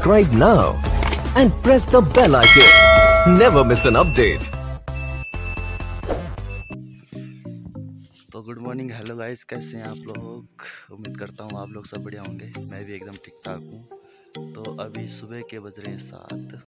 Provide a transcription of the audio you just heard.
Subscribe now and press the bell icon. Never miss an update. तो good morning hello guys कैसे हैं आप लोग उम्मीद करता हूँ आप लोग सब बढ़िया होंगे मैं भी एकदम ठीक ठाक हूँ तो अभी सुबह के बज रहे हैं सात